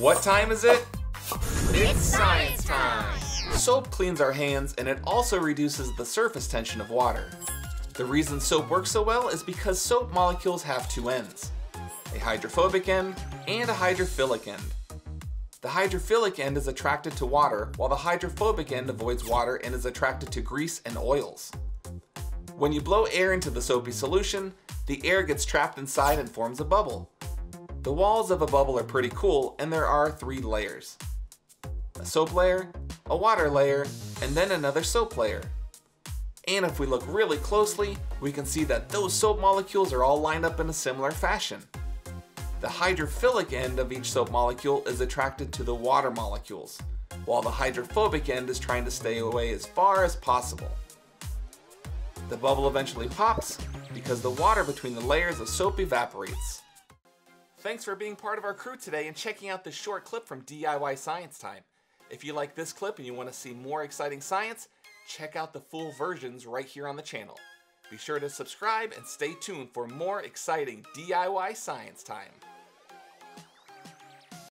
What time is it? It's science time! Soap cleans our hands and it also reduces the surface tension of water. The reason soap works so well is because soap molecules have two ends, a hydrophobic end and a hydrophilic end. The hydrophilic end is attracted to water while the hydrophobic end avoids water and is attracted to grease and oils. When you blow air into the soapy solution, the air gets trapped inside and forms a bubble. The walls of a bubble are pretty cool and there are three layers. A soap layer, a water layer, and then another soap layer. And if we look really closely, we can see that those soap molecules are all lined up in a similar fashion. The hydrophilic end of each soap molecule is attracted to the water molecules, while the hydrophobic end is trying to stay away as far as possible. The bubble eventually pops because the water between the layers of soap evaporates. Thanks for being part of our crew today and checking out this short clip from DIY Science Time. If you like this clip and you want to see more exciting science, check out the full versions right here on the channel. Be sure to subscribe and stay tuned for more exciting DIY Science Time.